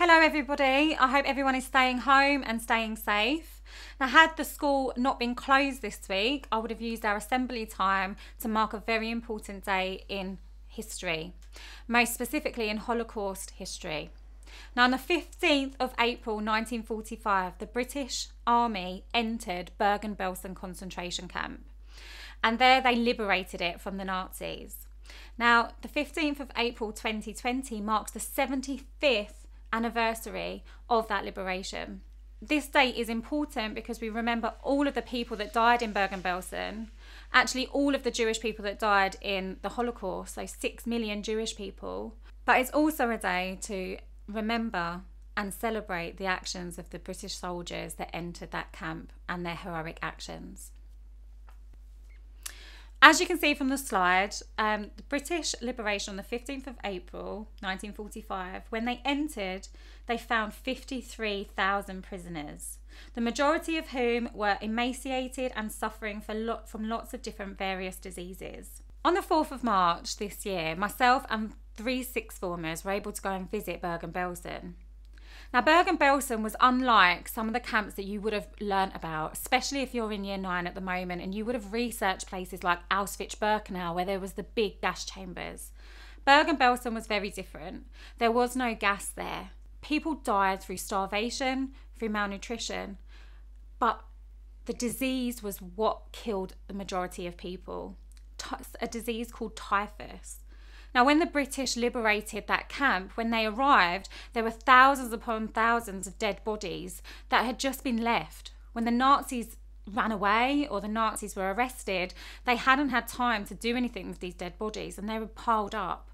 Hello, everybody. I hope everyone is staying home and staying safe. Now, had the school not been closed this week, I would have used our assembly time to mark a very important day in history, most specifically in Holocaust history. Now, on the 15th of April 1945, the British Army entered Bergen Belsen concentration camp, and there they liberated it from the Nazis. Now, the 15th of April 2020 marks the 75th anniversary of that liberation. This date is important because we remember all of the people that died in Bergen-Belsen, actually all of the Jewish people that died in the Holocaust, so 6 million Jewish people. But it's also a day to remember and celebrate the actions of the British soldiers that entered that camp and their heroic actions. As you can see from the slide, um, the British liberation on the 15th of April 1945, when they entered, they found 53,000 prisoners, the majority of whom were emaciated and suffering from lots of different various diseases. On the 4th of March this year, myself and three sixth formers were able to go and visit Bergen-Belsen. Now, Bergen-Belsen was unlike some of the camps that you would have learnt about, especially if you're in year nine at the moment and you would have researched places like Auschwitz-Birkenau where there was the big gas chambers. Bergen-Belsen was very different. There was no gas there. People died through starvation, through malnutrition, but the disease was what killed the majority of people. A disease called typhus. Now, when the British liberated that camp, when they arrived, there were thousands upon thousands of dead bodies that had just been left. When the Nazis ran away or the Nazis were arrested, they hadn't had time to do anything with these dead bodies and they were piled up.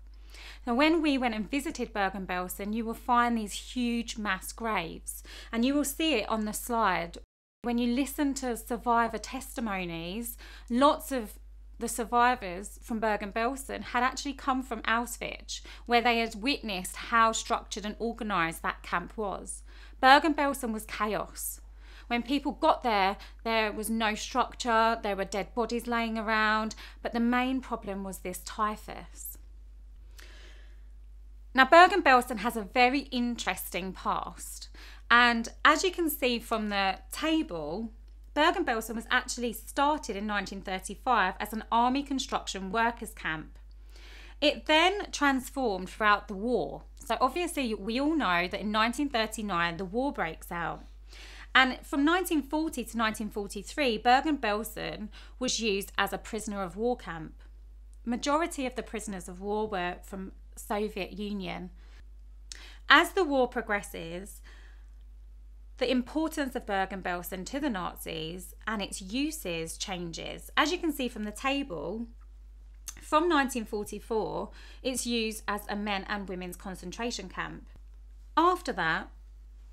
Now, when we went and visited Bergen Belsen, you will find these huge mass graves, and you will see it on the slide. When you listen to survivor testimonies, lots of the survivors from Bergen-Belsen had actually come from Auschwitz, where they had witnessed how structured and organised that camp was. Bergen-Belsen was chaos. When people got there, there was no structure, there were dead bodies laying around, but the main problem was this typhus. Now, Bergen-Belsen has a very interesting past, and as you can see from the table, Bergen-Belsen was actually started in 1935 as an army construction workers camp. It then transformed throughout the war. So obviously we all know that in 1939 the war breaks out. And from 1940 to 1943, Bergen-Belsen was used as a prisoner of war camp. Majority of the prisoners of war were from Soviet Union. As the war progresses, the importance of Bergen-Belsen to the Nazis and its uses changes. As you can see from the table, from 1944, it's used as a men and women's concentration camp. After that,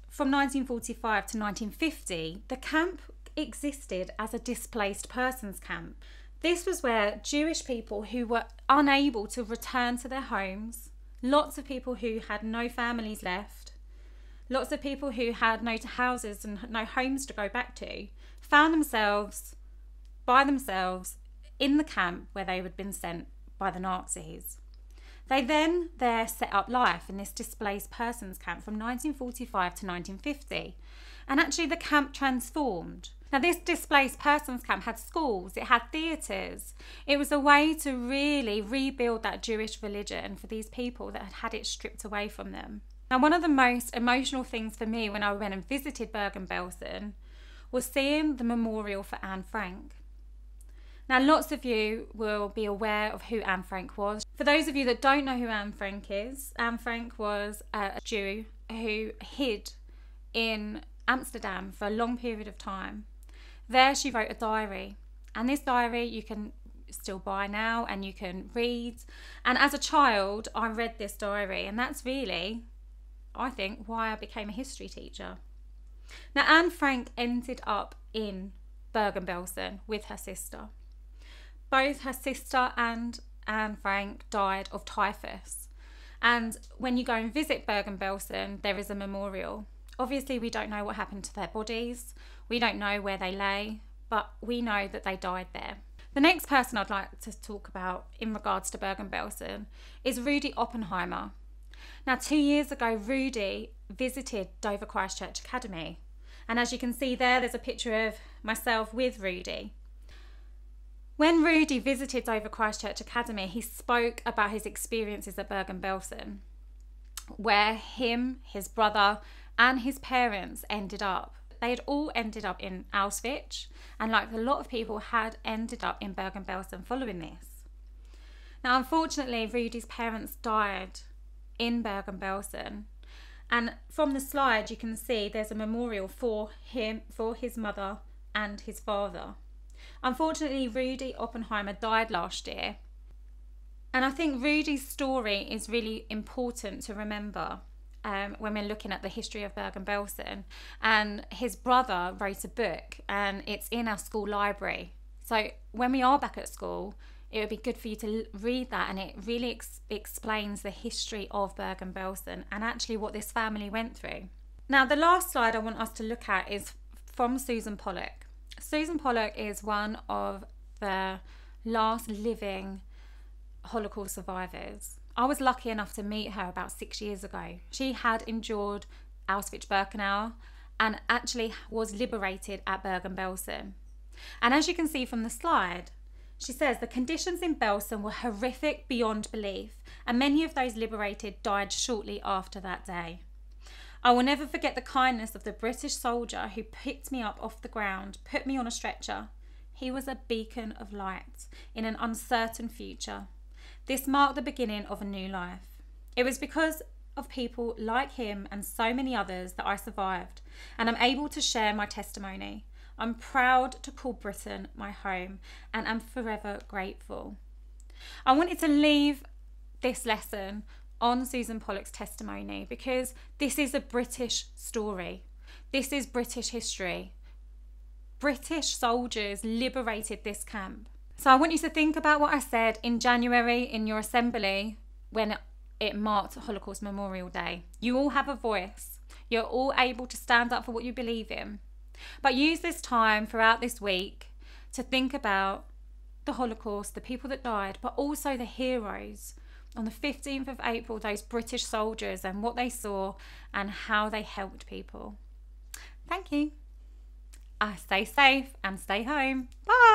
from 1945 to 1950, the camp existed as a displaced persons camp. This was where Jewish people who were unable to return to their homes, lots of people who had no families left, Lots of people who had no houses and no homes to go back to found themselves by themselves in the camp where they had been sent by the Nazis. They then there set up life in this displaced persons camp from 1945 to 1950. And actually the camp transformed. Now this displaced persons camp had schools, it had theatres. It was a way to really rebuild that Jewish religion for these people that had had it stripped away from them. Now, one of the most emotional things for me when I went and visited Bergen-Belsen was seeing the memorial for Anne Frank. Now, lots of you will be aware of who Anne Frank was. For those of you that don't know who Anne Frank is, Anne Frank was a Jew who hid in Amsterdam for a long period of time. There, she wrote a diary, and this diary you can still buy now and you can read. And as a child, I read this diary, and that's really I think, why I became a history teacher. Now, Anne Frank ended up in Bergen-Belsen with her sister. Both her sister and Anne Frank died of typhus. And when you go and visit Bergen-Belsen, there is a memorial. Obviously, we don't know what happened to their bodies. We don't know where they lay, but we know that they died there. The next person I'd like to talk about in regards to Bergen-Belsen is Rudi Oppenheimer. Now, two years ago, Rudi visited Dover Christchurch Academy. And as you can see there, there's a picture of myself with Rudi. When Rudi visited Dover Christchurch Academy, he spoke about his experiences at Bergen Belsen, where him, his brother, and his parents ended up. They had all ended up in Auschwitz, and like a lot of people, had ended up in Bergen Belsen following this. Now, unfortunately, Rudi's parents died in Bergen Belsen, and from the slide, you can see there's a memorial for him, for his mother, and his father. Unfortunately, Rudi Oppenheimer died last year. And I think Rudi's story is really important to remember um, when we're looking at the history of Bergen Belsen. And his brother wrote a book, and it's in our school library. So when we are back at school, it would be good for you to read that, and it really ex- explains the history of Bergen Belsen and actually what this family went through. Now, the last slide I want us to look at is from Susan Pollock. Susan Pollock is one of the last living Holocaust survivors. I was lucky enough to meet her about six years ago. She had endured Auschwitz Birkenau and actually was liberated at Bergen Belsen. And as you can see from the slide, she says the conditions in Belsen were horrific beyond belief, and many of those liberated died shortly after that day. I will never forget the kindness of the British soldier who picked me up off the ground, put me on a stretcher. He was a beacon of light in an uncertain future. This marked the beginning of a new life. It was because of people like him and so many others that I survived, and I'm able to share my testimony. I'm proud to call Britain my home and I'm forever grateful. I wanted to leave this lesson on Susan Pollock's testimony because this is a British story. This is British history. British soldiers liberated this camp. So I want you to think about what I said in January in your assembly when it marked Holocaust Memorial Day. You all have a voice. You're all able to stand up for what you believe in. But use this time throughout this week to think about the Holocaust, the people that died, but also the heroes on the 15th of April, those British soldiers and what they saw and how they helped people. Thank you. Uh, stay safe and stay home. Bye.